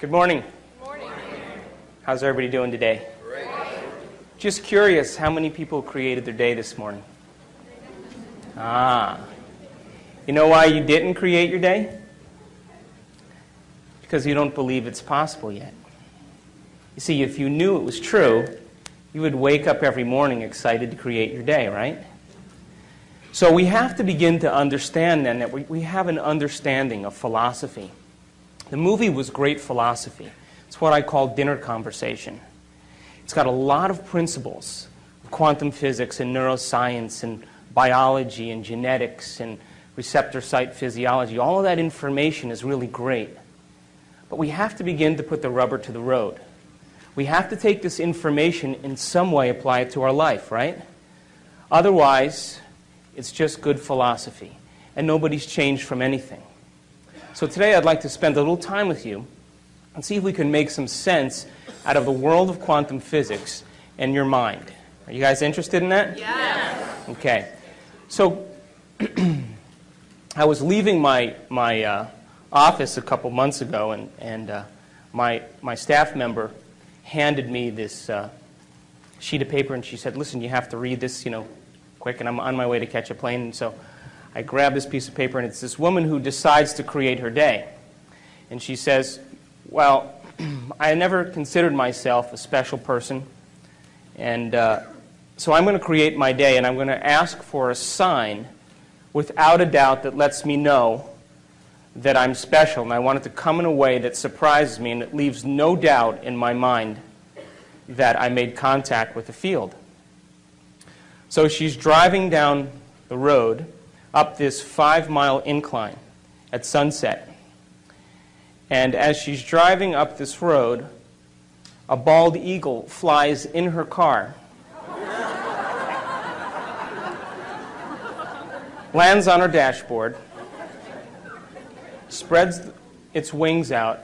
Good morning. morning. How's everybody doing today? Great. Just curious, how many people created their day this morning? Ah. You know why you didn't create your day? Because you don't believe it's possible yet. You see, if you knew it was true, you would wake up every morning excited to create your day, right? So we have to begin to understand then that we, we have an understanding of philosophy. The movie was great philosophy. It's what I call dinner conversation. It's got a lot of principles of quantum physics and neuroscience and biology and genetics and receptor site physiology. All of that information is really great. But we have to begin to put the rubber to the road. We have to take this information in some way, apply it to our life, right? Otherwise, it's just good philosophy, and nobody's changed from anything. So today I'd like to spend a little time with you and see if we can make some sense out of the world of quantum physics and your mind. Are you guys interested in that? Yes. Okay. So I was leaving my, my uh, office a couple months ago, and, and uh, my, my staff member handed me this uh, sheet of paper, and she said, listen, you have to read this, you know, quick, and I'm on my way to catch a plane. And so I grab this piece of paper, and it's this woman who decides to create her day. And she says, Well, I never considered myself a special person, and uh, so I'm going to create my day, and I'm going to ask for a sign without a doubt that lets me know that I'm special, and I want it to come in a way that surprises me and that leaves no doubt in my mind that I made contact with the field. So she's driving down the road up this five mile incline at sunset. And as she's driving up this road, a bald eagle flies in her car, lands on her dashboard, spreads its wings out,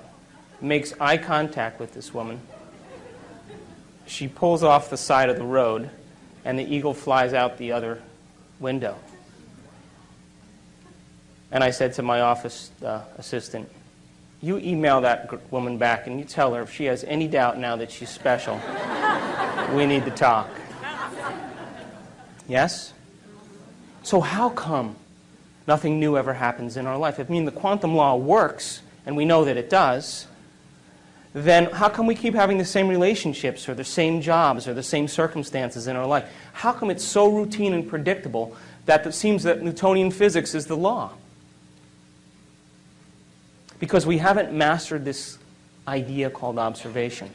makes eye contact with this woman. She pulls off the side of the road, and the eagle flies out the other window. And I said to my office uh, assistant, You email that woman back and you tell her if she has any doubt now that she's special, we need to talk. Yes? So, how come nothing new ever happens in our life? If I mean the quantum law works, and we know that it does, then how come we keep having the same relationships or the same jobs or the same circumstances in our life? How come it's so routine and predictable that it seems that Newtonian physics is the law? Because we haven't mastered this idea called observation.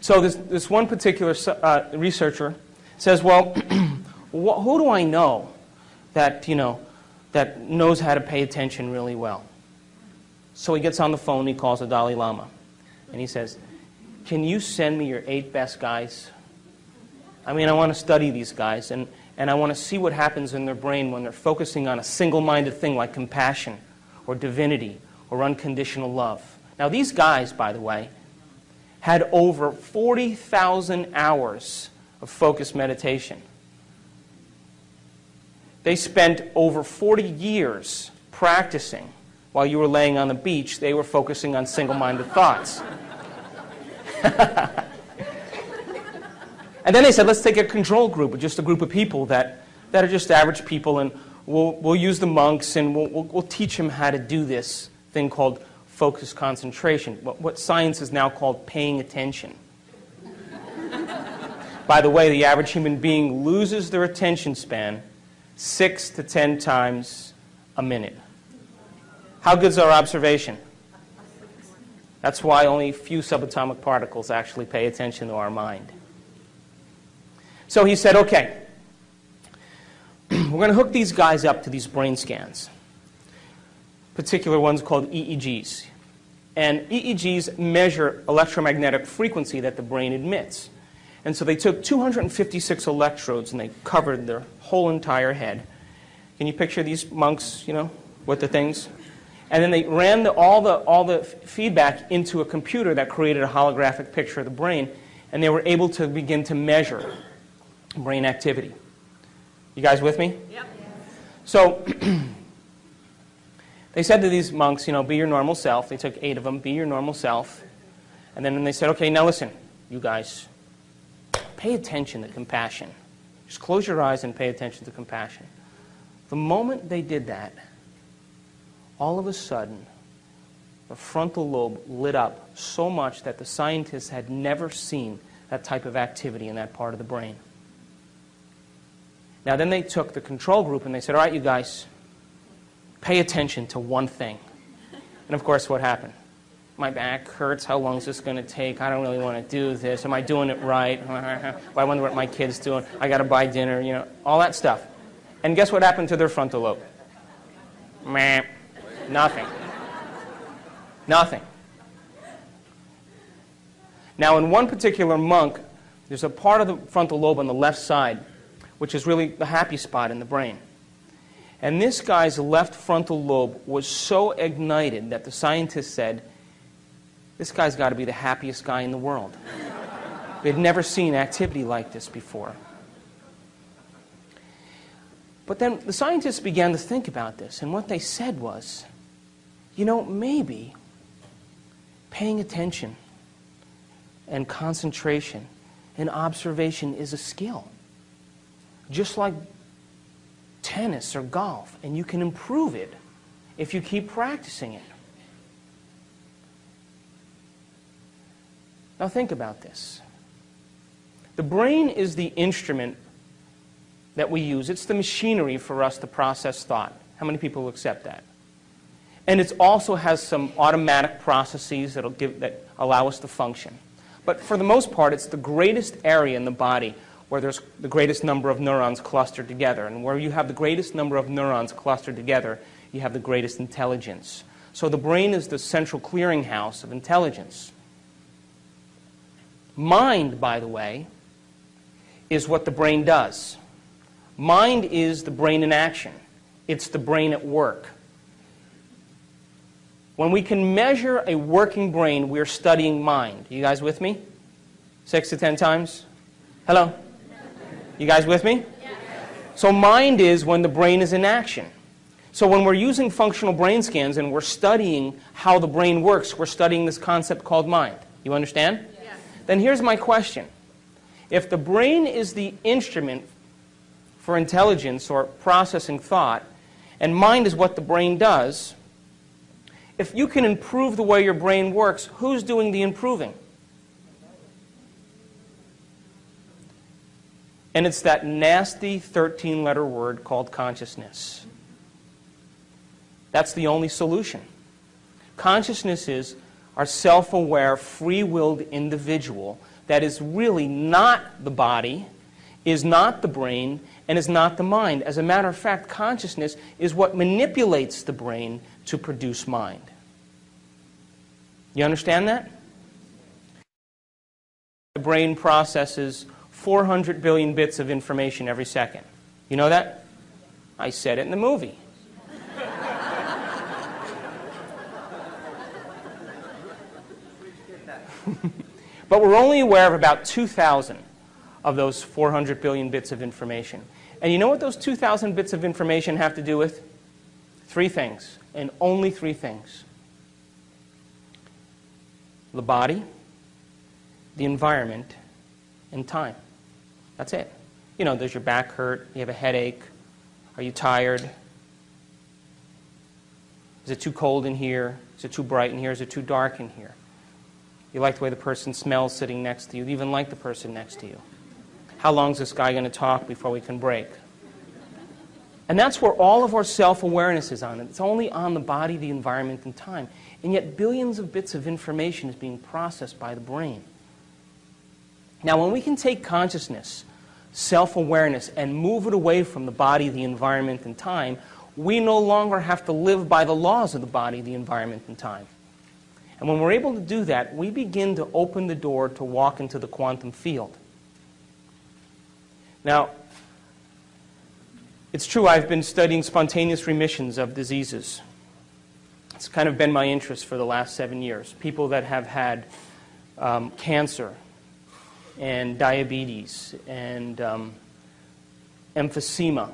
So this, this one particular uh, researcher says, well, who do I know that, you know, that knows how to pay attention really well? So he gets on the phone, he calls the Dalai Lama, and he says, can you send me your eight best guys? I mean, I want to study these guys, and, and I want to see what happens in their brain when they're focusing on a single-minded thing like compassion or divinity or unconditional love. Now, these guys, by the way, had over 40,000 hours of focused meditation. They spent over 40 years practicing. While you were laying on the beach, they were focusing on single minded thoughts. and then they said, let's take a control group, just a group of people that, that are just average people, and we'll, we'll use the monks and we'll, we'll, we'll teach them how to do this thing called focused concentration, what, what science is now called paying attention. By the way, the average human being loses their attention span six to ten times a minute. How good is our observation? That's why only a few subatomic particles actually pay attention to our mind. So he said, okay, we're going to hook these guys up to these brain scans, particular ones called EEGs. And EEGs measure electromagnetic frequency that the brain emits. And so they took 256 electrodes and they covered their whole entire head. Can you picture these monks, you know, with the things? And then they ran the, all, the, all the feedback into a computer that created a holographic picture of the brain, and they were able to begin to measure brain activity. You guys with me? Yep. So they said to these monks, you know, be your normal self. They took eight of them, be your normal self. And then they said, okay, now listen, you guys, pay attention to compassion. Just close your eyes and pay attention to compassion. The moment they did that, all of a sudden, the frontal lobe lit up so much that the scientists had never seen that type of activity in that part of the brain. Now, then they took the control group and they said, All right, you guys, pay attention to one thing. And of course, what happened? My back hurts. How long is this going to take? I don't really want to do this. Am I doing it right? I wonder what my kid's doing. I got to buy dinner, you know, all that stuff. And guess what happened to their frontal lobe? Meh. Nothing. Nothing. Now, in one particular monk, there's a part of the frontal lobe on the left side, which is really the happy spot in the brain. And this guy's left frontal lobe was so ignited that the scientists said, this guy's got to be the happiest guy in the world. They'd never seen activity like this before. But then the scientists began to think about this, and what they said was, you know, maybe paying attention and concentration and observation is a skill. Just like tennis or golf, and you can improve it if you keep practicing it. Now think about this. The brain is the instrument that we use. It's the machinery for us to process thought. How many people accept that? And it also has some automatic processes that'll give, that allow us to function. But for the most part, it's the greatest area in the body where there's the greatest number of neurons clustered together. And where you have the greatest number of neurons clustered together, you have the greatest intelligence. So the brain is the central clearinghouse of intelligence. Mind, by the way, is what the brain does. Mind is the brain in action. It's the brain at work. When we can measure a working brain, we're studying mind. You guys with me? Six to ten times? Hello? You guys with me? So mind is when the brain is in action. So when we're using functional brain scans and we're studying how the brain works, we're studying this concept called mind. You understand? Yes. Then here's my question. If the brain is the instrument for intelligence or processing thought, and mind is what the brain does, if you can improve the way your brain works, who's doing the improving? And it's that nasty 13 letter word called consciousness. That's the only solution. Consciousness is our self aware, free willed individual that is really not the body, is not the brain, and is not the mind. As a matter of fact, consciousness is what manipulates the brain to produce mind. You understand that? The brain processes 400 billion bits of information every second. You know that? I said it in the movie. but we're only aware of about 2,000 of those 400 billion bits of information. And you know what those 2,000 bits of information have to do with? Three things, and only three things the body, the environment, and time. That's it. You know, does your back hurt? You have a headache? Are you tired? Is it too cold in here? Is it too bright in here? Is it too dark in here? You like the way the person smells sitting next to you. You even like the person next to you. How long is this guy going to talk before we can break? And that's where all of our self awareness is on. It. It's only on the body, the environment, and time. And yet, billions of bits of information is being processed by the brain. Now, when we can take consciousness, self awareness, and move it away from the body, the environment, and time, we no longer have to live by the laws of the body, the environment, and time. And when we're able to do that, we begin to open the door to walk into the quantum field. Now, it's true, I've been studying spontaneous remissions of diseases. It's kind of been my interest for the last seven years. People that have had um, cancer and diabetes and um, emphysema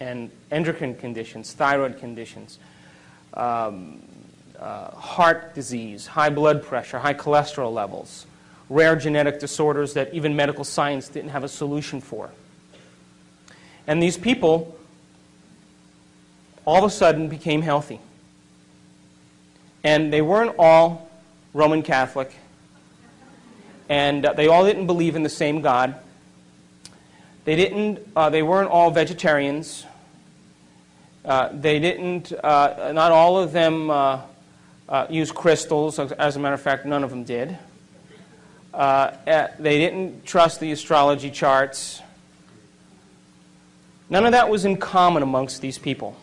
and endocrine conditions, thyroid conditions, um, uh, heart disease, high blood pressure, high cholesterol levels, rare genetic disorders that even medical science didn't have a solution for. And these people all of a sudden became healthy. And they weren't all Roman Catholic, and uh, they all didn't believe in the same God. They, didn't, uh, they weren't all vegetarians. Uh, they didn't, uh, not all of them uh, used crystals. As a matter of fact, none of them did. they didn't trust the astrology charts. None of that was in common amongst these people.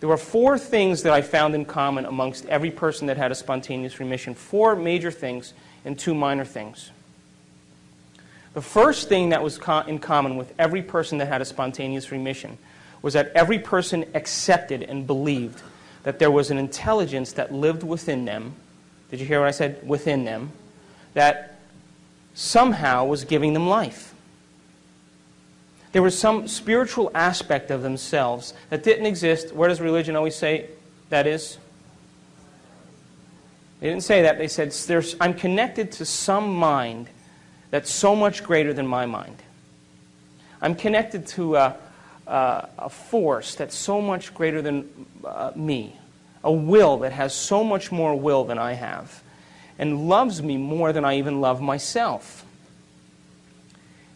There were four things that I found in common amongst every person that had a spontaneous remission. Four major things and two minor things. The first thing that was in common with every person that had a spontaneous remission was that every person accepted and believed that there was an intelligence that lived within them. Did you hear what I said? Within them. That somehow was giving them life. There was some spiritual aspect of themselves that didn't exist. Where does religion always say that is? They didn't say that. They said, I'm connected to some mind that's so much greater than my mind. I'm connected to a, a, a force that's so much greater than uh, me, a will that has so much more will than I have, and loves me more than I even love myself.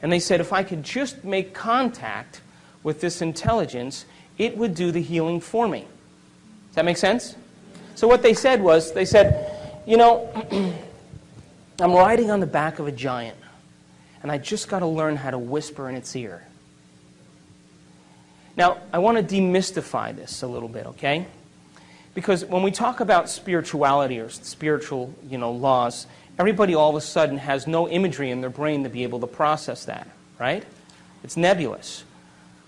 And they said, if I could just make contact with this intelligence, it would do the healing for me. Does that make sense? So what they said was, they said, you know, I'm riding on the back of a giant, and I just got to learn how to whisper in its ear. Now, I want to demystify this a little bit, okay? Because when we talk about spirituality or spiritual, you know, laws, everybody all of a sudden has no imagery in their brain to be able to process that, right? It's nebulous.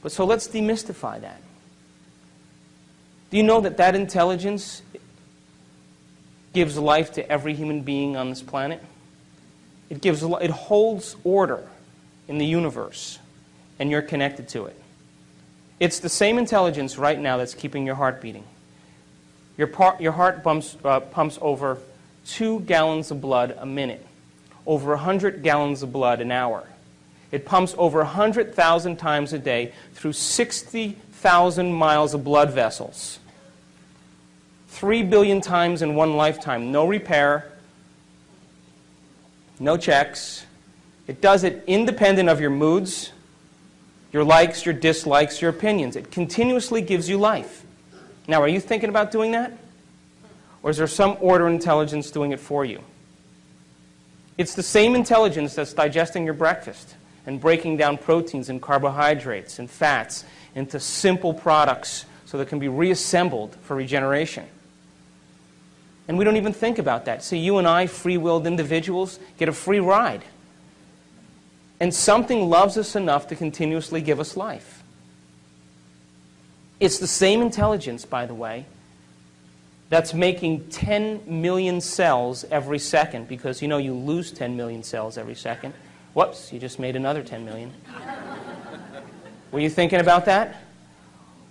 But so let's demystify that. Do you know that that intelligence gives life to every human being on this planet? It, gives, it holds order in the universe, and you're connected to it. It's the same intelligence right now that's keeping your heart beating. Your, par, your heart bumps, uh, pumps over two gallons of blood a minute, over 100 gallons of blood an hour. It pumps over 100,000 times a day through 60,000 miles of blood vessels. Three billion times in one lifetime. No repair, no checks. It does it independent of your moods, your likes, your dislikes, your opinions. It continuously gives you life. Now, are you thinking about doing that? Or is there some order intelligence doing it for you? It's the same intelligence that's digesting your breakfast and breaking down proteins and carbohydrates and fats into simple products so that can be reassembled for regeneration. And we don't even think about that. See, you and I, free willed individuals, get a free ride. And something loves us enough to continuously give us life. It's the same intelligence, by the way, that's making 10 million cells every second because you know you lose 10 million cells every second. Whoops, you just made another 10 million. Were you thinking about that?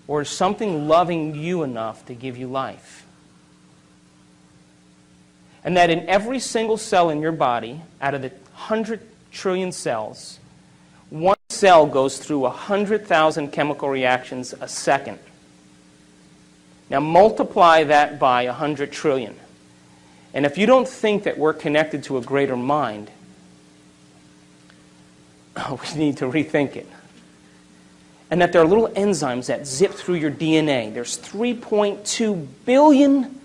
Or is something loving you enough to give you life? And that in every single cell in your body, out of the 100 trillion cells, one cell goes through 100,000 chemical reactions a second. Now multiply that by 100 trillion. And if you don't think that we're connected to a greater mind, oh, we need to rethink it. And that there are little enzymes that zip through your DNA. There's 3.2 billion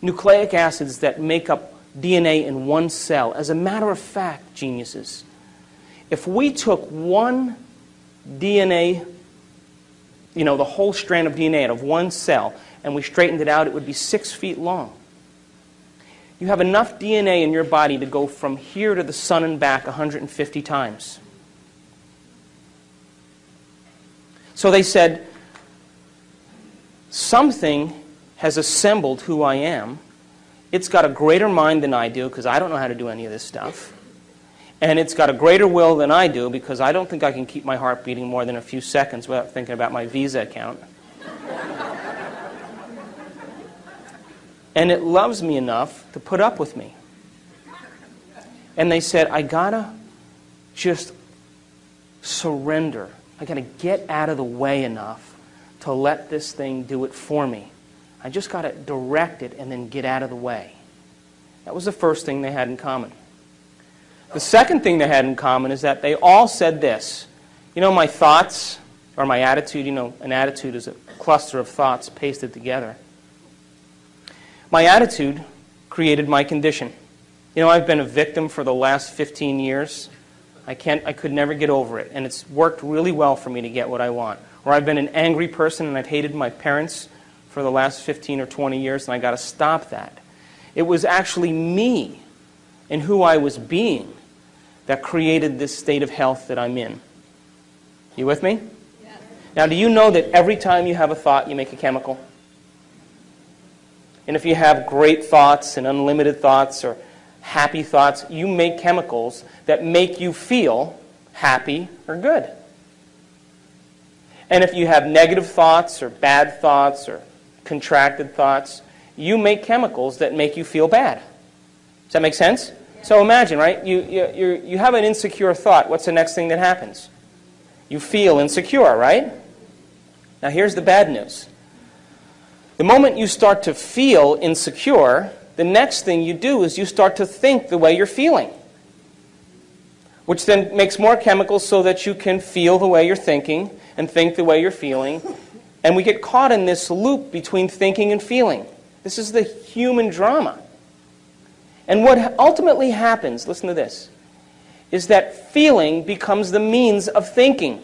nucleic acids that make up DNA in one cell. As a matter of fact, geniuses, if we took one DNA, you know, the whole strand of DNA out of one cell, and we straightened it out, it would be six feet long. You have enough DNA in your body to go from here to the sun and back 150 times. So they said, something has assembled who I am. It's got a greater mind than I do because I don't know how to do any of this stuff. And it's got a greater will than I do because I don't think I can keep my heart beating more than a few seconds without thinking about my Visa account. And it loves me enough to put up with me. And they said, I gotta just surrender. I gotta get out of the way enough to let this thing do it for me. I just gotta direct it and then get out of the way. That was the first thing they had in common. The second thing they had in common is that they all said this. You know, my thoughts or my attitude, you know, an attitude is a cluster of thoughts pasted together. My attitude created my condition. You know, I've been a victim for the last 15 years. I, can't, I could never get over it, and it's worked really well for me to get what I want. Or I've been an angry person and I've hated my parents for the last 15 or 20 years, and I got to stop that. It was actually me and who I was being that created this state of health that I'm in. You with me? Yes. Now, do you know that every time you have a thought, you make a chemical? And if you have great thoughts and unlimited thoughts or happy thoughts, you make chemicals that make you feel happy or good. And if you have negative thoughts or bad thoughts or contracted thoughts, you make chemicals that make you feel bad. Does that make sense? So imagine, right? You, you, you have an insecure thought. What's the next thing that happens? You feel insecure, right? Now here's the bad news. The moment you start to feel insecure, the next thing you do is you start to think the way you're feeling, which then makes more chemicals so that you can feel the way you're thinking and think the way you're feeling. And we get caught in this loop between thinking and feeling. This is the human drama. And what ultimately happens, listen to this, is that feeling becomes the means of thinking.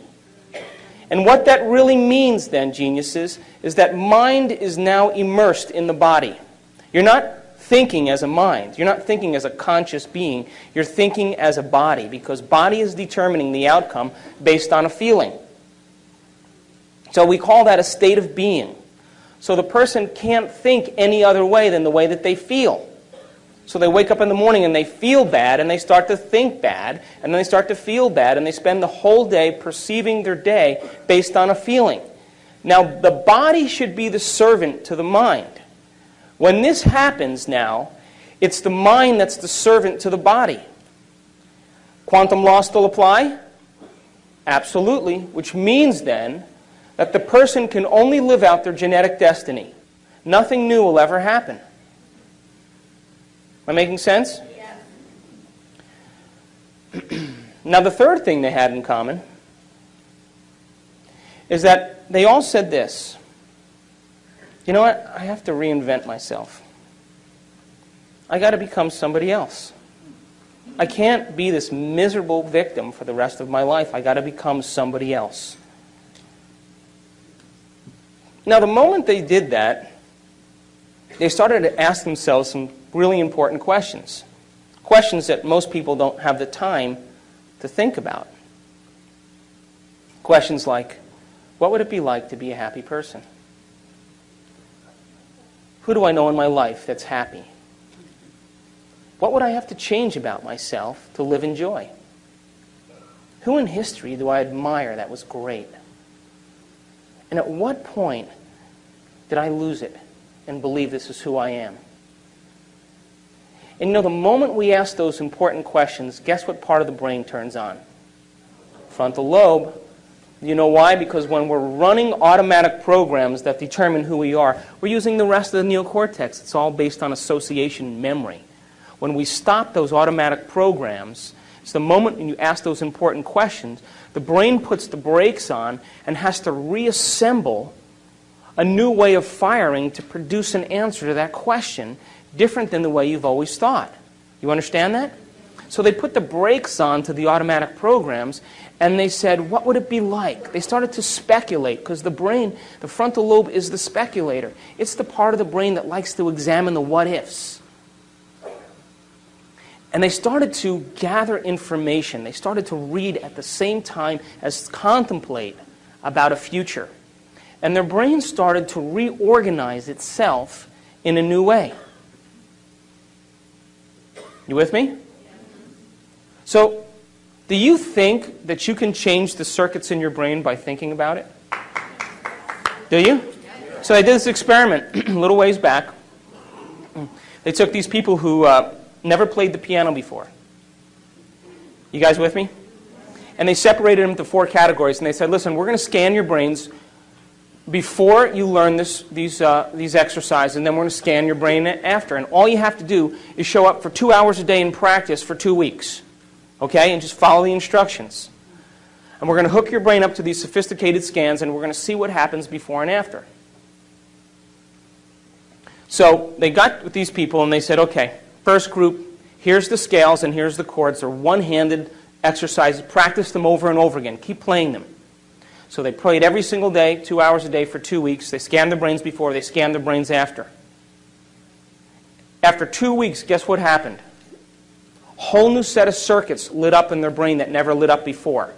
And what that really means, then, geniuses, is that mind is now immersed in the body. You're not thinking as a mind. You're not thinking as a conscious being. You're thinking as a body because body is determining the outcome based on a feeling. So we call that a state of being. So the person can't think any other way than the way that they feel. So they wake up in the morning and they feel bad and they start to think bad and then they start to feel bad and they spend the whole day perceiving their day based on a feeling. Now, the body should be the servant to the mind. When this happens now, it's the mind that's the servant to the body. Quantum laws still apply? Absolutely, which means then that the person can only live out their genetic destiny. Nothing new will ever happen. Am I making sense? now, the third thing they had in common is that they all said this You know what? I have to reinvent myself. I got to become somebody else. I can't be this miserable victim for the rest of my life. I got to become somebody else. Now, the moment they did that, they started to ask themselves some really important questions. Questions that most people don't have the time to think about. Questions like What would it be like to be a happy person? Who do I know in my life that's happy? What would I have to change about myself to live in joy? Who in history do I admire that was great? And at what point did I lose it and believe this is who I am? And you know, the moment we ask those important questions, guess what part of the brain turns on? Frontal lobe. You know why? Because when we're running automatic programs that determine who we are, we're using the rest of the neocortex. It's all based on association memory. When we stop those automatic programs, it's the moment when you ask those important questions, the brain puts the brakes on and has to reassemble a new way of firing to produce an answer to that question different than the way you've always thought. You understand that? So they put the brakes on to the automatic programs and they said, what would it be like? They started to speculate because the brain, the frontal lobe is the speculator. It's the part of the brain that likes to examine the what ifs. And they started to gather information. They started to read at the same time as contemplate about a future. And their brain started to reorganize itself in a new way. You with me? So, do you think that you can change the circuits in your brain by thinking about it? Do you? So I did this experiment a little ways back. They took these people who uh, never played the piano before. You guys with me? And they separated them into four categories. And they said, listen, we're going to scan your brains before you learn this, these, uh, these exercises, and then we're going to scan your brain after. And all you have to do is show up for two hours a day in practice for two weeks. Okay? And just follow the instructions. And we're going to hook your brain up to these sophisticated scans, and we're going to see what happens before and after. So they got with these people, and they said, okay, first group, here's the scales and here's the chords. They're one handed exercises. Practice them over and over again. Keep playing them. So they played every single day, two hours a day for two weeks. They scanned their brains before, they scanned their brains after. After two weeks, guess what happened? Whole new set of circuits lit up in their brain that never lit up before.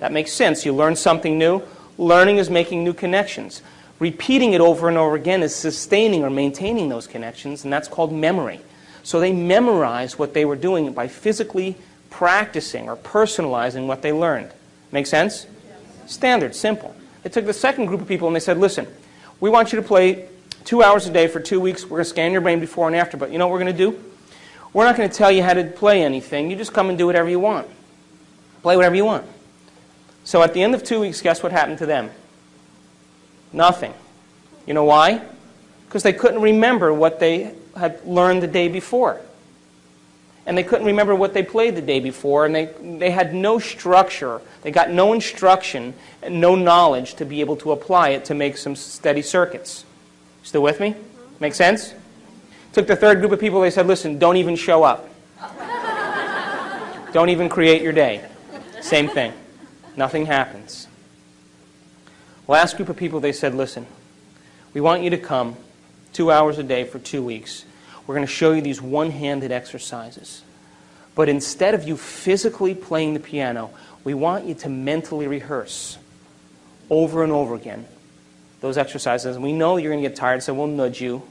That makes sense. You learn something new. Learning is making new connections. Repeating it over and over again is sustaining or maintaining those connections, and that's called memory. So they memorized what they were doing by physically practicing or personalizing what they learned. Make sense? Standard, simple. They took the second group of people and they said, listen, we want you to play two hours a day for two weeks. We're going to scan your brain before and after, but you know what we're going to do? We're not going to tell you how to play anything. You just come and do whatever you want. Play whatever you want. So at the end of two weeks, guess what happened to them? Nothing. You know why? Because they couldn't remember what they had learned the day before and they couldn't remember what they played the day before, and they, they had no structure. They got no instruction and no knowledge to be able to apply it to make some steady circuits. Still with me? Make sense? Took the third group of people, they said, listen, don't even show up. don't even create your day. Same thing. Nothing happens. Last group of people, they said, listen, we want you to come two hours a day for two weeks we're going to show you these one handed exercises. But instead of you physically playing the piano, we want you to mentally rehearse over and over again those exercises. And we know you're going to get tired, so we'll nudge you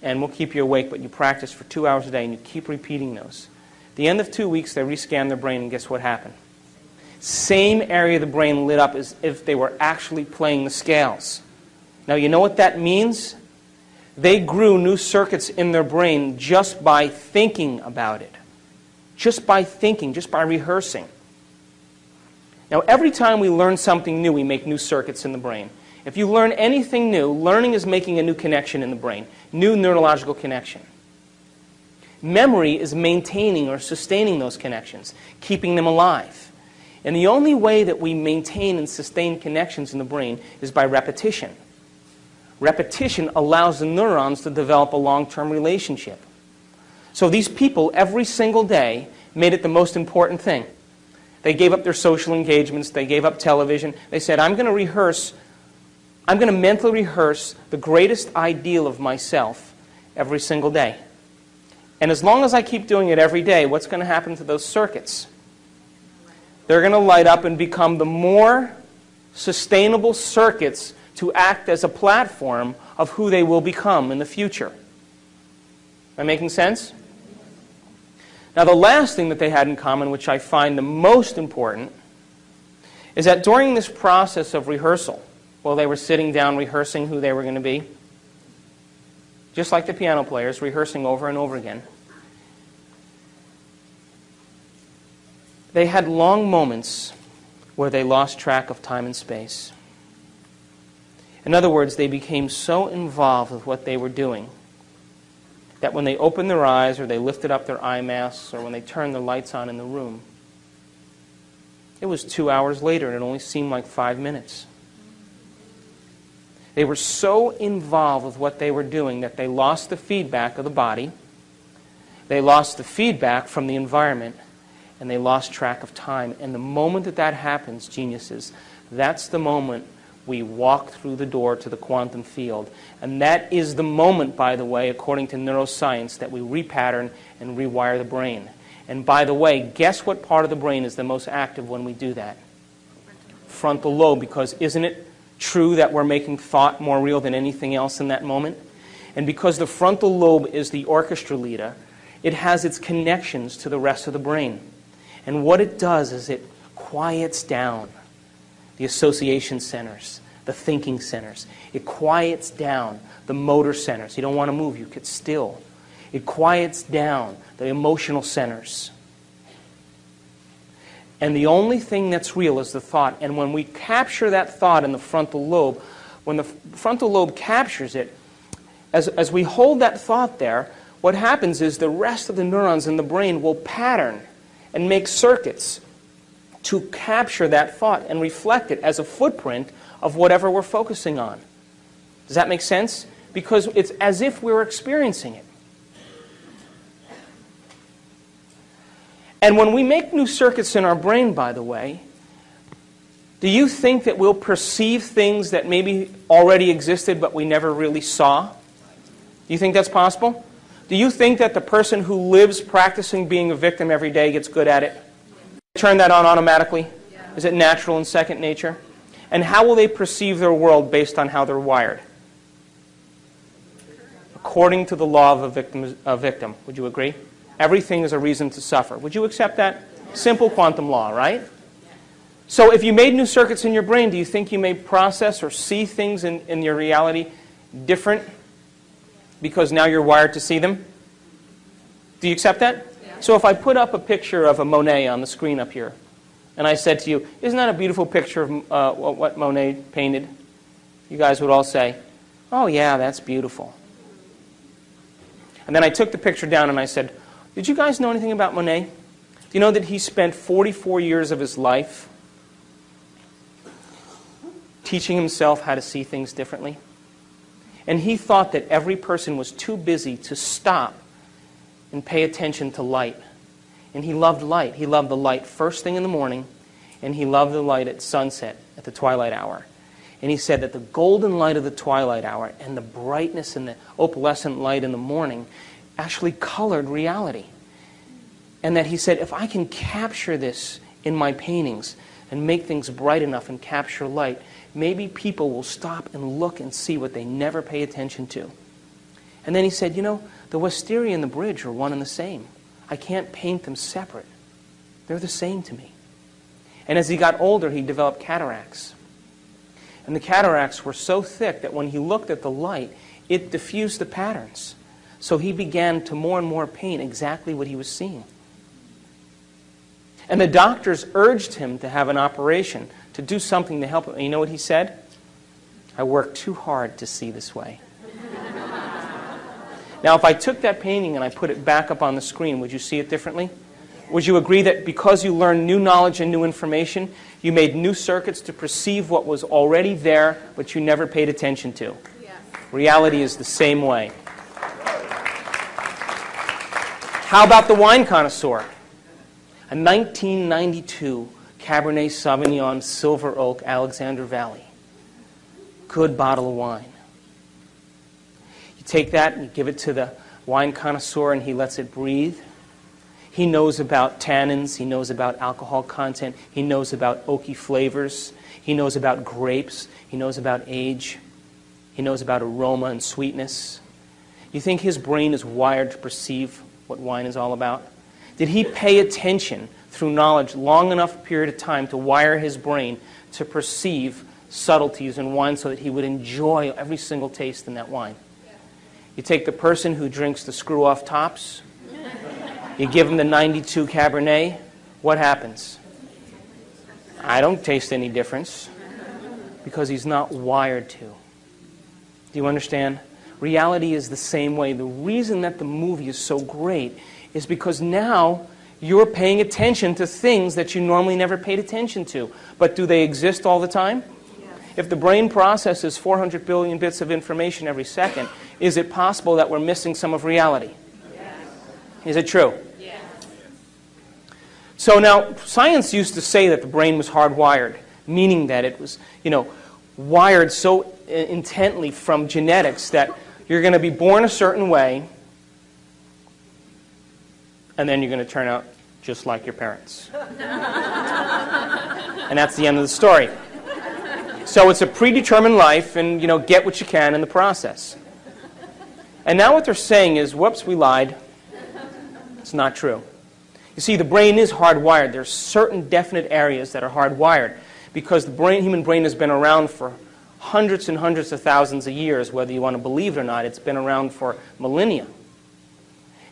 and we'll keep you awake, but you practice for two hours a day and you keep repeating those. At the end of two weeks, they rescan their brain, and guess what happened? Same area of the brain lit up as if they were actually playing the scales. Now, you know what that means? They grew new circuits in their brain just by thinking about it, just by thinking, just by rehearsing. Now, every time we learn something new, we make new circuits in the brain. If you learn anything new, learning is making a new connection in the brain, new neurological connection. Memory is maintaining or sustaining those connections, keeping them alive. And the only way that we maintain and sustain connections in the brain is by repetition. Repetition allows the neurons to develop a long-term relationship. So these people, every single day, made it the most important thing. They gave up their social engagements. They gave up television. They said, I'm going to rehearse, I'm going to mentally rehearse the greatest ideal of myself every single day. And as long as I keep doing it every day, what's going to happen to those circuits? They're going to light up and become the more sustainable circuits to act as a platform of who they will become in the future. Am I making sense? Now, the last thing that they had in common, which I find the most important, is that during this process of rehearsal, while they were sitting down rehearsing who they were going to be, just like the piano players, rehearsing over and over again, they had long moments where they lost track of time and space. In other words, they became so involved with what they were doing that when they opened their eyes or they lifted up their eye masks or when they turned the lights on in the room, it was two hours later and it only seemed like five minutes. They were so involved with what they were doing that they lost the feedback of the body, they lost the feedback from the environment, and they lost track of time. And the moment that that happens, geniuses, that's the moment we walk through the door to the quantum field. And that is the moment, by the way, according to neuroscience, that we repattern and rewire the brain. And by the way, guess what part of the brain is the most active when we do that? Frontal lobe, because isn't it true that we're making thought more real than anything else in that moment? And because the frontal lobe is the orchestra leader, it has its connections to the rest of the brain. And what it does is it quiets down the association centers, the thinking centers. It quiets down the motor centers. You don't want to move, you get still. It quiets down the emotional centers. And the only thing that's real is the thought. And when we capture that thought in the frontal lobe, when the frontal lobe captures it, as, as we hold that thought there, what happens is the rest of the neurons in the brain will pattern and make circuits to capture that thought and reflect it as a footprint of whatever we're focusing on. Does that make sense? Because it's as if we're experiencing it. And when we make new circuits in our brain, by the way, do you think that we'll perceive things that maybe already existed but we never really saw? Do you think that's possible? Do you think that the person who lives practicing being a victim every day gets good at it? Turn that on automatically? Is it natural and second nature? And how will they perceive their world based on how they're wired? According to the law of a victim, a victim. Would you agree? Everything is a reason to suffer. Would you accept that? Simple quantum law, right? So if you made new circuits in your brain, do you think you may process or see things in, in your reality different because now you're wired to see them? Do you accept that? So if I put up a picture of a Monet on the screen up here, and I said to you, isn't that a beautiful picture of uh, what Monet painted? You guys would all say, oh yeah, that's beautiful. And then I took the picture down and I said, did you guys know anything about Monet? Do you know that he spent 44 years of his life teaching himself how to see things differently? And he thought that every person was too busy to stop and pay attention to light. And he loved light. He loved the light first thing in the morning, and he loved the light at sunset, at the twilight hour. And he said that the golden light of the twilight hour and the brightness and the opalescent light in the morning actually colored reality. And that he said, if I can capture this in my paintings and make things bright enough and capture light, maybe people will stop and look and see what they never pay attention to. And then he said, you know, the wisteria and the bridge are one and the same. I can't paint them separate. They're the same to me. And as he got older, he developed cataracts. And the cataracts were so thick that when he looked at the light, it diffused the patterns. So he began to more and more paint exactly what he was seeing. And the doctors urged him to have an operation, to do something to help him. And you know what he said? I worked too hard to see this way. Now, if I took that painting and I put it back up on the screen, would you see it differently? Would you agree that because you learned new knowledge and new information, you made new circuits to perceive what was already there but you never paid attention to? Yes. Reality is the same way. How about the wine connoisseur? A 1992 Cabernet Sauvignon Silver Oak Alexander Valley. Good bottle of wine. You take that and you give it to the wine connoisseur and he lets it breathe. He knows about tannins, he knows about alcohol content, he knows about oaky flavors, he knows about grapes, he knows about age, he knows about aroma and sweetness. You think his brain is wired to perceive what wine is all about? Did he pay attention through knowledge long enough period of time to wire his brain to perceive subtleties in wine so that he would enjoy every single taste in that wine? You take the person who drinks the screw off tops, you give him the 92 Cabernet, what happens? I don't taste any difference because he's not wired to. Do you understand? Reality is the same way. The reason that the movie is so great is because now you're paying attention to things that you normally never paid attention to. But do they exist all the time? If the brain processes 400 billion bits of information every second, is it possible that we're missing some of reality? Yes. Is it true? Yes. So now, science used to say that the brain was hardwired, meaning that it was, you know, wired so intently from genetics that you're going to be born a certain way, and then you're going to turn out just like your parents. and that's the end of the story. So it's a predetermined life, and you know, get what you can in the process. And now what they're saying is, whoops, we lied. It's not true. You see, the brain is hardwired. There's certain definite areas that are hardwired because the brain, human brain has been around for hundreds and hundreds of thousands of years, whether you want to believe it or not. It's been around for millennia.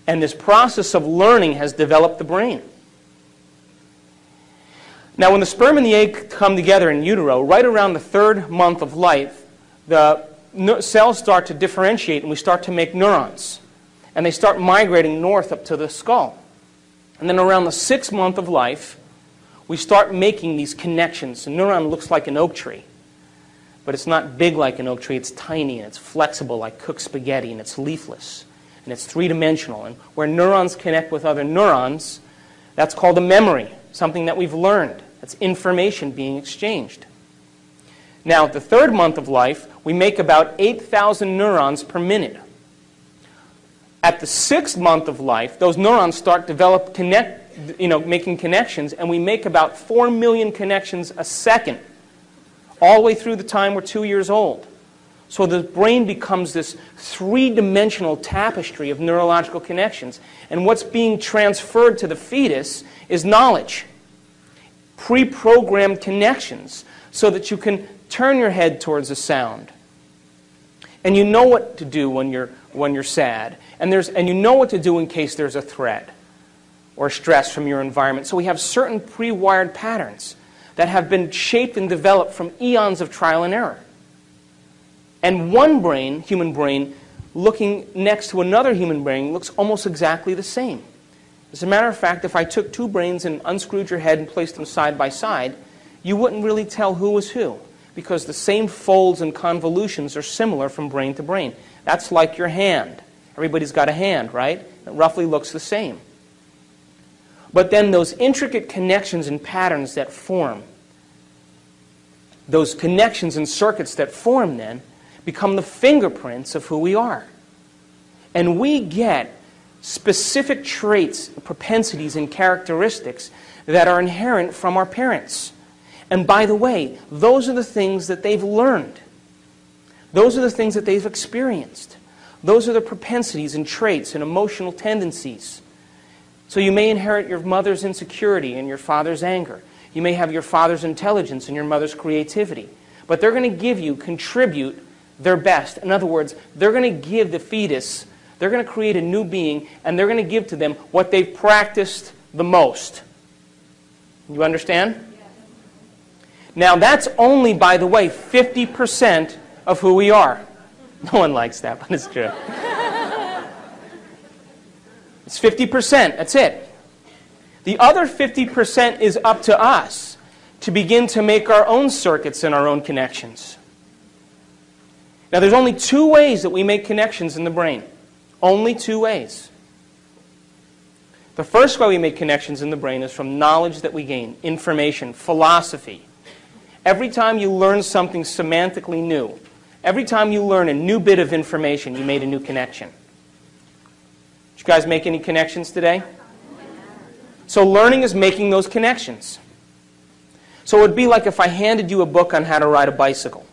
And this process of learning has developed the brain. Now, when the sperm and the egg come together in utero, right around the third month of life, the cells start to differentiate and we start to make neurons. And they start migrating north up to the skull. And then around the sixth month of life, we start making these connections. A neuron looks like an oak tree, but it's not big like an oak tree. It's tiny and it's flexible like cooked spaghetti and it's leafless and it's three dimensional. And where neurons connect with other neurons, that's called a memory, something that we've learned. That's information being exchanged. Now, at the third month of life, we make about 8,000 neurons per minute. At the sixth month of life, those neurons start develop connect, you know, making connections, and we make about 4 million connections a second, all the way through the time we're two years old. So the brain becomes this three-dimensional tapestry of neurological connections. And what's being transferred to the fetus is knowledge, pre-programmed connections, so that you can turn your head towards a sound. And you know what to do when you're, when you're sad. And, there's, and you know what to do in case there's a threat or stress from your environment. So we have certain pre-wired patterns that have been shaped and developed from eons of trial and error. And one brain, human brain, looking next to another human brain looks almost exactly the same. As a matter of fact, if I took two brains and unscrewed your head and placed them side by side, you wouldn't really tell who was who because the same folds and convolutions are similar from brain to brain. That's like your hand. Everybody's got a hand, right? It roughly looks the same. But then those intricate connections and patterns that form, those connections and circuits that form then, become the fingerprints of who we are. And we get specific traits, propensities, and characteristics that are inherent from our parents. And by the way, those are the things that they've learned. Those are the things that they've experienced. Those are the propensities and traits and emotional tendencies. So you may inherit your mother's insecurity and your father's anger. You may have your father's intelligence and your mother's creativity. But they're going to give you, contribute their best. In other words, they're going to give the fetus, they're going to create a new being, and they're going to give to them what they've practiced the most. You understand? Now, that's only, by the way, 50% of who we are. No one likes that, but it's true. it's 50%, that's it. The other 50% is up to us to begin to make our own circuits and our own connections. Now, there's only two ways that we make connections in the brain. Only two ways. The first way we make connections in the brain is from knowledge that we gain, information, philosophy. Every time you learn something semantically new, every time you learn a new bit of information, you made a new connection. Did you guys make any connections today? So learning is making those connections. So it would be like if I handed you a book on how to ride a bicycle.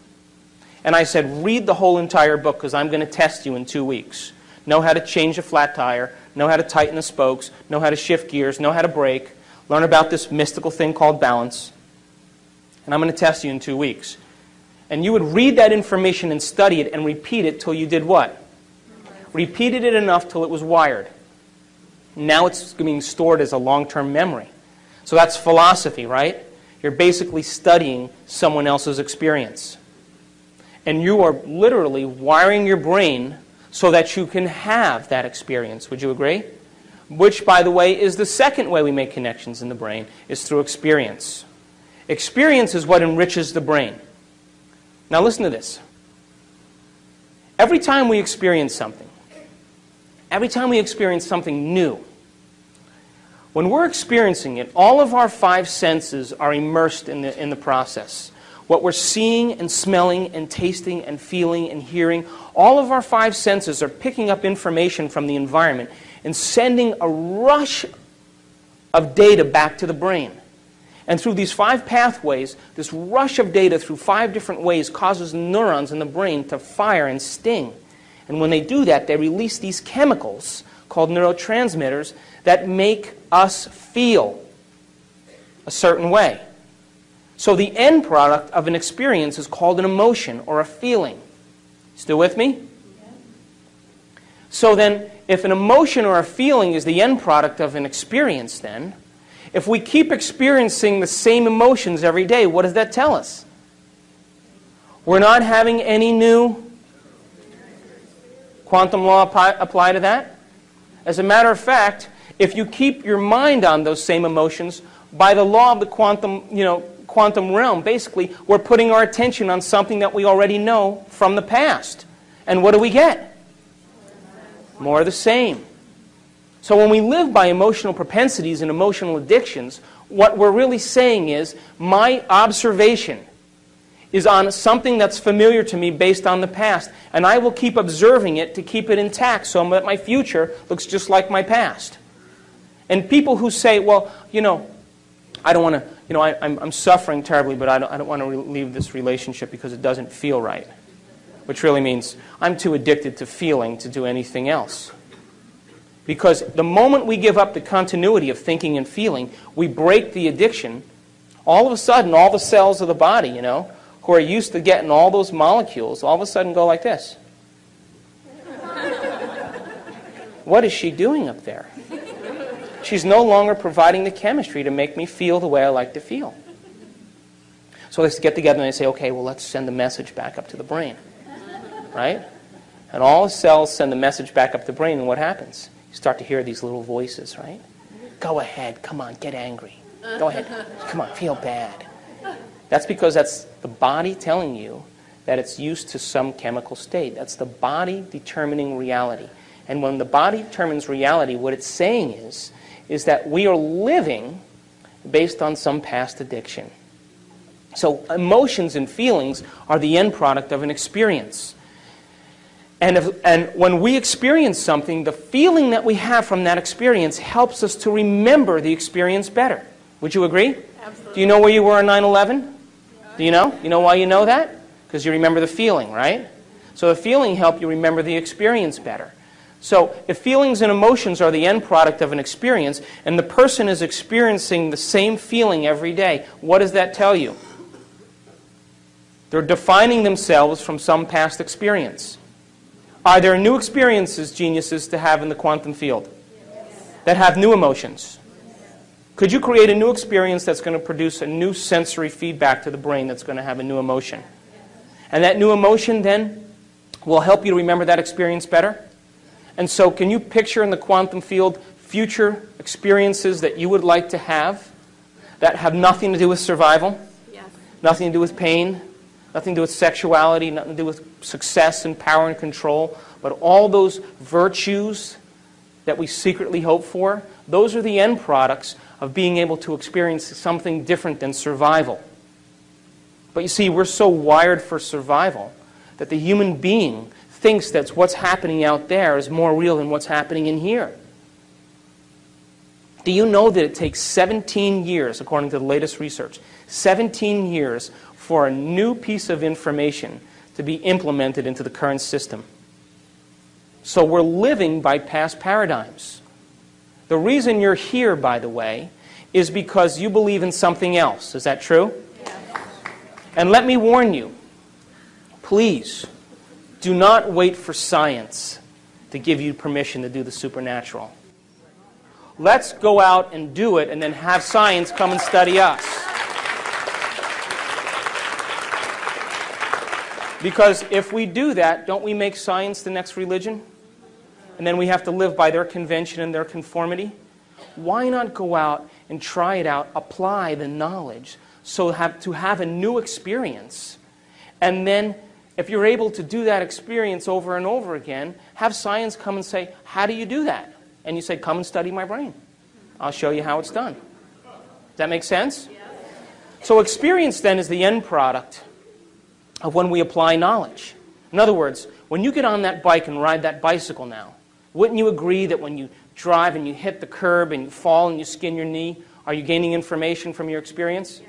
And I said, read the whole entire book because I'm going to test you in two weeks. Know how to change a flat tire, know how to tighten the spokes, know how to shift gears, know how to brake, learn about this mystical thing called balance and I'm going to test you in two weeks. And you would read that information and study it and repeat it till you did what? Repeated it enough till it was wired. Now it's being stored as a long-term memory. So that's philosophy, right? You're basically studying someone else's experience. And you are literally wiring your brain so that you can have that experience. Would you agree? Which, by the way, is the second way we make connections in the brain, is through experience. Experience is what enriches the brain. Now listen to this. Every time we experience something, every time we experience something new, when we're experiencing it, all of our five senses are immersed in the, in the process. What we're seeing and smelling and tasting and feeling and hearing, all of our five senses are picking up information from the environment and sending a rush of data back to the brain. And through these five pathways, this rush of data through five different ways causes neurons in the brain to fire and sting. And when they do that, they release these chemicals called neurotransmitters that make us feel a certain way. So the end product of an experience is called an emotion or a feeling. Still with me? So then, if an emotion or a feeling is the end product of an experience, then, if we keep experiencing the same emotions every day, what does that tell us? We're not having any new quantum law apply, apply to that? As a matter of fact, if you keep your mind on those same emotions, by the law of the quantum, you know, quantum realm, basically, we're putting our attention on something that we already know from the past. And what do we get? More of the same. So when we live by emotional propensities and emotional addictions, what we're really saying is my observation is on something that's familiar to me based on the past, and I will keep observing it to keep it intact so that my future looks just like my past. And people who say, well, you know, I don't want to, you know, I, am I'm suffering terribly, but I don't, I don't want to leave this relationship because it doesn't feel right. Which really means I'm too addicted to feeling to do anything else. Because the moment we give up the continuity of thinking and feeling, we break the addiction. All of a sudden, all the cells of the body, you know, who are used to getting all those molecules, all of a sudden go like this. what is she doing up there? She's no longer providing the chemistry to make me feel the way I like to feel. So they get together and they say, okay, well, let's send the message back up to the brain. Right? And all the cells send the message back up to the brain, and what happens? You start to hear these little voices, right? Go ahead, come on, get angry. Go ahead, come on, feel bad. That's because that's the body telling you that it's used to some chemical state. That's the body determining reality. And when the body determines reality, what it's saying is is that we are living based on some past addiction. So emotions and feelings are the end product of an experience. And, if, and when we experience something, the feeling that we have from that experience helps us to remember the experience better. Would you agree? Absolutely. Do you know where you were on 9 11? Do you know? You know why you know that? Because you remember the feeling, right? So the feeling helped you remember the experience better. So if feelings and emotions are the end product of an experience, and the person is experiencing the same feeling every day, what does that tell you? They're defining themselves from some past experience. Are there new experiences, geniuses, to have in the quantum field that have new emotions? Could you create a new experience that's going to produce a new sensory feedback to the brain that's going to have a new emotion? And that new emotion then will help you to remember that experience better? And so, can you picture in the quantum field future experiences that you would like to have that have nothing to do with survival? Yes. Nothing to do with pain, nothing to do with sexuality, nothing to do with success and power and control, but all those virtues that we secretly hope for, those are the end products of being able to experience something different than survival. But you see, we're so wired for survival that the human being thinks that what's happening out there is more real than what's happening in here. Do you know that it takes 17 years, according to the latest research, 17 years for a new piece of information to be implemented into the current system? So we're living by past paradigms. The reason you're here, by the way, is because you believe in something else. Is that true? Yes. And let me warn you, please do not wait for science to give you permission to do the supernatural. Let's go out and do it and then have science come and study us. Because if we do that, don't we make science the next religion? And then we have to live by their convention and their conformity? Why not go out and try it out, apply the knowledge, so have, to have a new experience, and then if you're able to do that experience over and over again, have science come and say, How do you do that? And you say, Come and study my brain. I'll show you how it's done. Does that make sense? So, experience then is the end product of when we apply knowledge. In other words, when you get on that bike and ride that bicycle now, wouldn't you agree that when you drive and you hit the curb and you fall and you skin your knee, are you gaining information from your experience?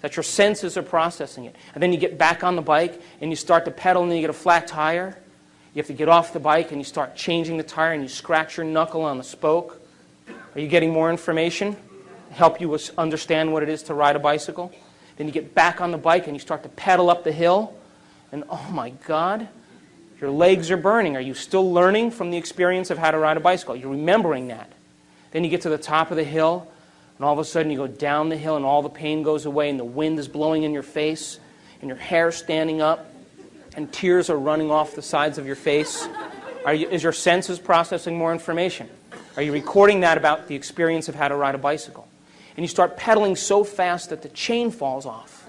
That your senses are processing it. And then you get back on the bike and you start to pedal and you get a flat tire. You have to get off the bike and you start changing the tire and you scratch your knuckle on the spoke. Are you getting more information? Help you understand what it is to ride a bicycle? Then you get back on the bike and you start to pedal up the hill. And oh my God, your legs are burning. Are you still learning from the experience of how to ride a bicycle? You're remembering that. Then you get to the top of the hill, and all of a sudden you go down the hill, and all the pain goes away, and the wind is blowing in your face, and your hair standing up, and tears are running off the sides of your face. You, is your senses processing more information? Are you recording that about the experience of how to ride a bicycle? And you start pedaling so fast that the chain falls off.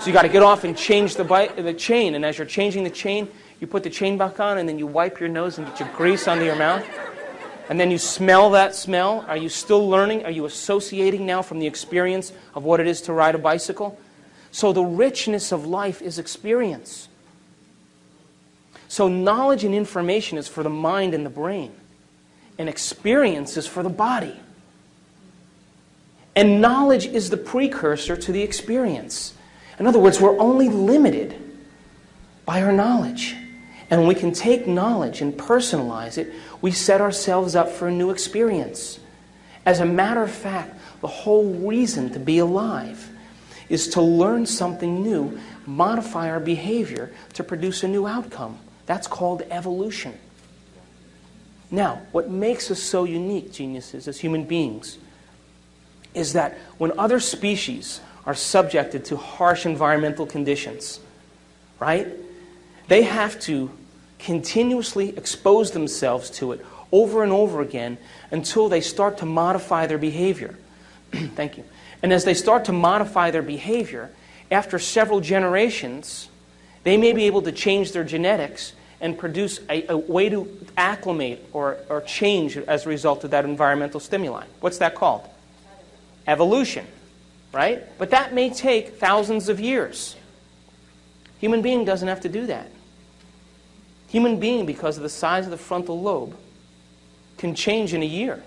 So you got to get off and change the, bi- the chain. And as you're changing the chain, you put the chain back on, and then you wipe your nose and get your grease under your mouth. And then you smell that smell. Are you still learning? Are you associating now from the experience of what it is to ride a bicycle? So the richness of life is experience. So knowledge and information is for the mind and the brain and experience is for the body. And knowledge is the precursor to the experience. In other words, we're only limited by our knowledge. And when we can take knowledge and personalize it, we set ourselves up for a new experience. As a matter of fact, the whole reason to be alive is to learn something new, modify our behavior to produce a new outcome. That's called evolution. Now, what makes us so unique, geniuses, as human beings, is that when other species are subjected to harsh environmental conditions, right, they have to continuously expose themselves to it over and over again until they start to modify their behavior. Thank you. And as they start to modify their behavior, after several generations, they may be able to change their genetics and produce a, a, way to acclimate or, or change as a result of that environmental stimuli. What's that called? Evolution, right? But that may take thousands of years. Human being doesn't have to do that. Human being, because of the size of the frontal lobe, can change in a year,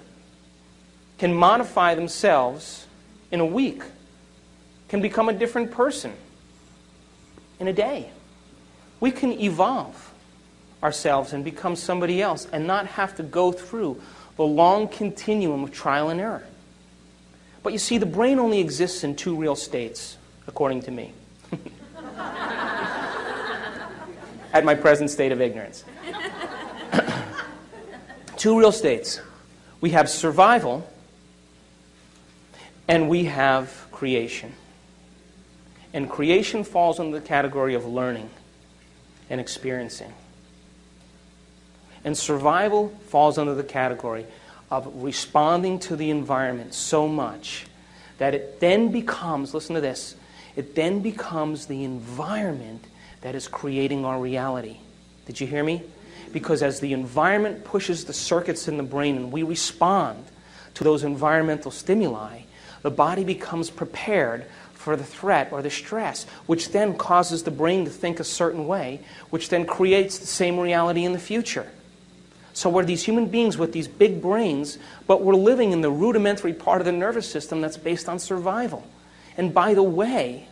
can modify themselves in a week, can become a different person in a day. We can evolve ourselves and become somebody else and not have to go through the long continuum of trial and error. But you see, the brain only exists in two real states, according to me. At my present state of ignorance. two real states. We have survival and we have creation. And creation falls under the category of learning and experiencing. And survival falls under the category of responding to the environment so much that it then becomes, listen to this, it then becomes the environment that is creating our reality. Did you hear me? Because as the environment pushes the circuits in the brain and we respond to those environmental stimuli, the body becomes prepared for the threat or the stress, which then causes the brain to think a certain way, which then creates the same reality in the future. So we're these human beings with these big brains, but we're living in the rudimentary part of the nervous system that's based on survival. And by the way,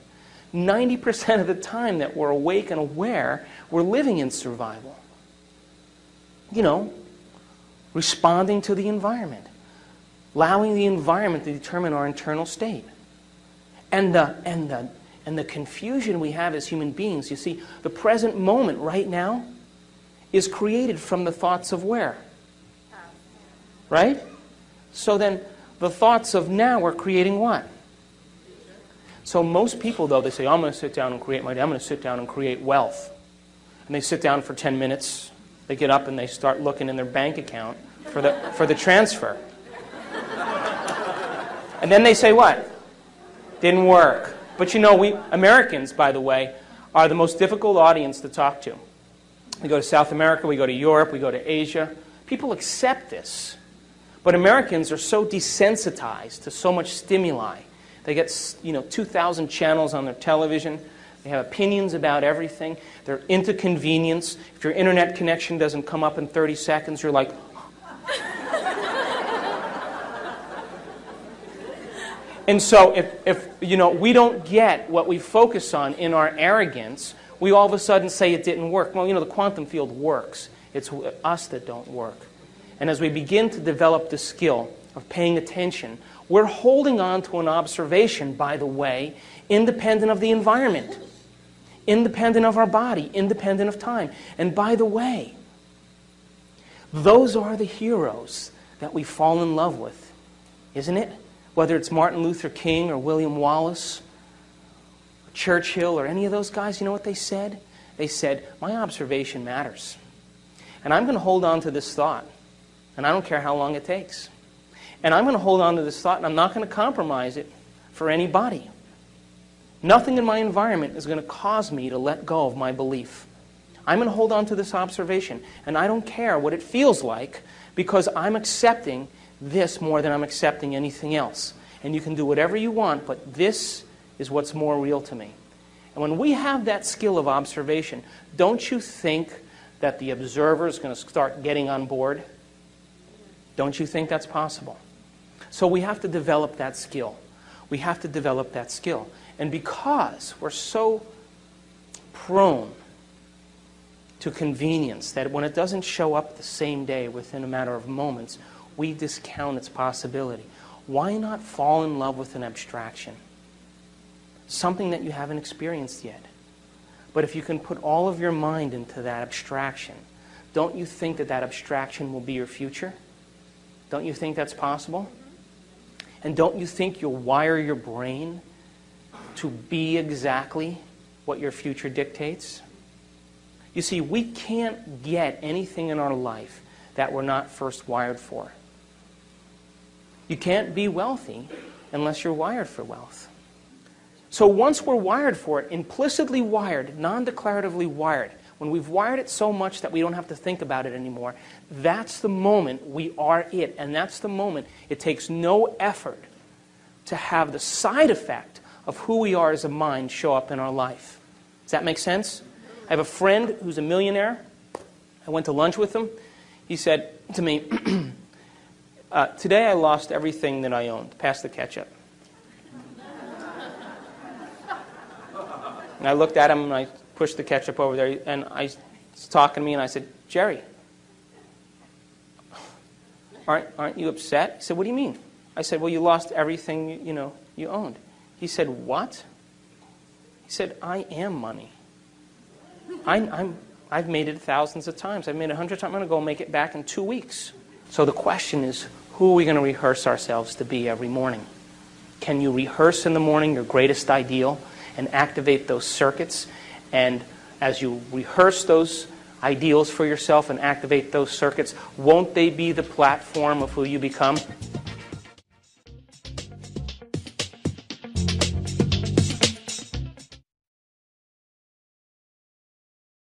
90% of the time that we're awake and aware, we're living in survival. You know, responding to the environment, allowing the environment to determine our internal state. And the, and the, and the confusion we have as human beings, you see, the present moment right now, is created from the thoughts of where? Right? So then the thoughts of now are creating what? So most people, though, they say, I'm going to sit down and create my. I'm going to sit down and create wealth. And they sit down for 10 minutes. They get up and they start looking in their bank account for the, for the transfer. And then they say, what? Didn't work. But you know, we Americans, by the way, are the most difficult audience to talk to. We go to South America, we go to Europe, we go to Asia. People accept this. But Americans are so desensitized to so much stimuli. They get, you know, 2,000 channels on their television. They have opinions about everything. They're into convenience. If your internet connection doesn't come up in 30 seconds, you're like, And so if, if you know we don't get what we focus on in our arrogance, we all of a sudden say it didn't work. Well, you know, the quantum field works. It's us that don't work. And as we begin to develop the skill of paying attention, we're holding on to an observation, by the way, independent of the environment, independent of our body, independent of time. And by the way, those are the heroes that we fall in love with, isn't it? Whether it's Martin Luther King or William Wallace, or Churchill, or any of those guys, you know what they said? They said, My observation matters. And I'm going to hold on to this thought, and I don't care how long it takes. And I'm going to hold on to this thought, and I'm not going to compromise it for anybody. Nothing in my environment is going to cause me to let go of my belief. I'm going to hold on to this observation, and I don't care what it feels like because I'm accepting this more than I'm accepting anything else. And you can do whatever you want, but this is what's more real to me. And when we have that skill of observation, don't you think that the observer is going to start getting on board? Don't you think that's possible? So we have to develop that skill. We have to develop that skill. And because we're so prone to convenience that when it doesn't show up the same day within a matter of moments, we discount its possibility. Why not fall in love with an abstraction? Something that you haven't experienced yet. But if you can put all of your mind into that abstraction, don't you think that that abstraction will be your future? Don't you think that's possible? And don't you think you'll wire your brain to be exactly what your future dictates? You see, we can't get anything in our life that we're not first wired for. You can't be wealthy unless you're wired for wealth. So once we're wired for it, implicitly wired, non declaratively wired, when we've wired it so much that we don't have to think about it anymore, that's the moment we are it. And that's the moment it takes no effort to have the side effect of who we are as a mind show up in our life. Does that make sense? I have a friend who's a millionaire. I went to lunch with him. He said to me, uh, Today I lost everything that I owned. Pass the ketchup. and I looked at him and I pushed the ketchup over there. And I was talking to me and I said, Jerry, aren't, aren't you upset? He said, What do you mean? I said, Well, you lost everything you, you know you owned. He said, What? He said, I am money. I I've made it thousands of times. I've made it a hundred times. I'm going to go make it back in two weeks. So the question is, who are we going to rehearse ourselves to be every morning? Can you rehearse in the morning your greatest ideal and activate those circuits? And as you rehearse those ideals for yourself and activate those circuits, won't they be the platform of who you become?